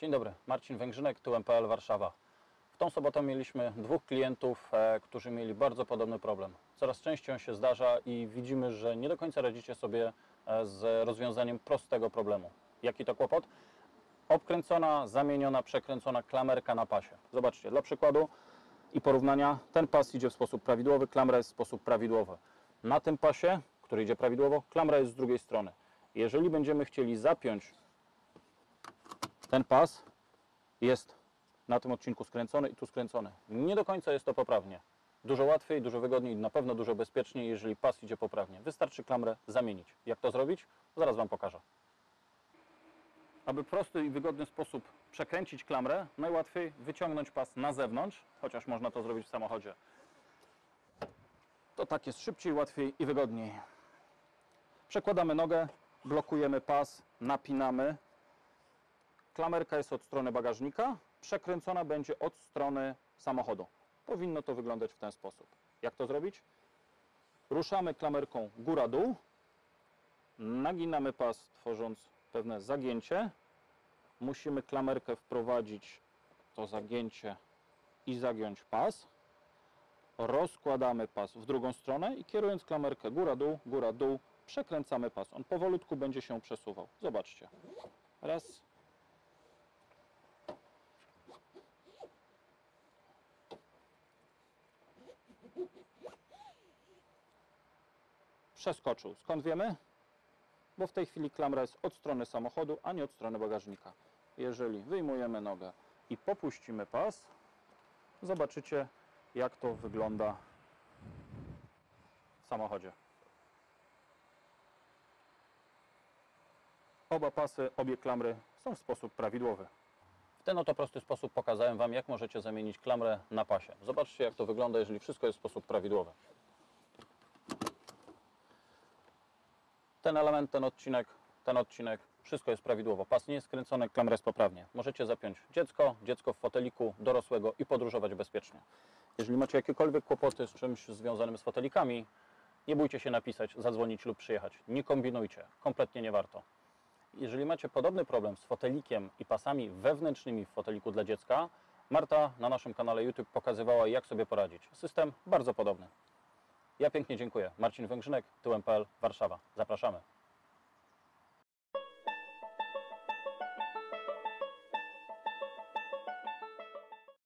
Dzień dobry, Marcin Węgrzynek, tyłem.pl Warszawa. W tą sobotę mieliśmy dwóch klientów, e, którzy mieli bardzo podobny problem. Coraz częściej on się zdarza i widzimy, że nie do końca radzicie sobie e, z rozwiązaniem prostego problemu. Jaki to kłopot? Obkręcona, zamieniona, przekręcona klamerka na pasie. Zobaczcie, dla przykładu i porównania, ten pas idzie w sposób prawidłowy, klamra jest w sposób prawidłowy. Na tym pasie, który idzie prawidłowo, klamra jest z drugiej strony. Jeżeli będziemy chcieli zapiąć ten pas jest na tym odcinku skręcony i tu skręcony. Nie do końca jest to poprawnie. Dużo łatwiej, dużo wygodniej i na pewno dużo bezpieczniej, jeżeli pas idzie poprawnie. Wystarczy klamrę zamienić. Jak to zrobić? Zaraz Wam pokażę. Aby w prosty i wygodny sposób przekręcić klamrę, najłatwiej wyciągnąć pas na zewnątrz, chociaż można to zrobić w samochodzie. To tak jest szybciej, łatwiej i wygodniej. Przekładamy nogę, blokujemy pas, napinamy, Klamerka jest od strony bagażnika, przekręcona będzie od strony samochodu. Powinno to wyglądać w ten sposób. Jak to zrobić? Ruszamy klamerką góra-dół, naginamy pas, tworząc pewne zagięcie. Musimy klamerkę wprowadzić to zagięcie i zagiąć pas. Rozkładamy pas w drugą stronę i kierując klamerkę góra-dół, góra-dół, przekręcamy pas. On powolutku będzie się przesuwał. Zobaczcie. Raz, przeskoczył. Skąd wiemy? Bo w tej chwili klamra jest od strony samochodu, a nie od strony bagażnika. Jeżeli wyjmujemy nogę i popuścimy pas, zobaczycie jak to wygląda w samochodzie. Oba pasy, obie klamry są w sposób prawidłowy. W ten oto prosty sposób pokazałem Wam, jak możecie zamienić klamrę na pasie. Zobaczcie, jak to wygląda, jeżeli wszystko jest w sposób prawidłowy. Ten element, ten odcinek, ten odcinek, wszystko jest prawidłowo. Pas nie jest skręcony, klamra jest poprawnie. Możecie zapiąć dziecko, dziecko w foteliku dorosłego i podróżować bezpiecznie. Jeżeli macie jakiekolwiek kłopoty z czymś związanym z fotelikami, nie bójcie się napisać, zadzwonić lub przyjechać. Nie kombinujcie, kompletnie nie warto. Jeżeli macie podobny problem z fotelikiem i pasami wewnętrznymi w foteliku dla dziecka, Marta na naszym kanale YouTube pokazywała, jak sobie poradzić. System bardzo podobny. Ja pięknie dziękuję. Marcin Węgrzynek, tyłem.pl, Warszawa. Zapraszamy.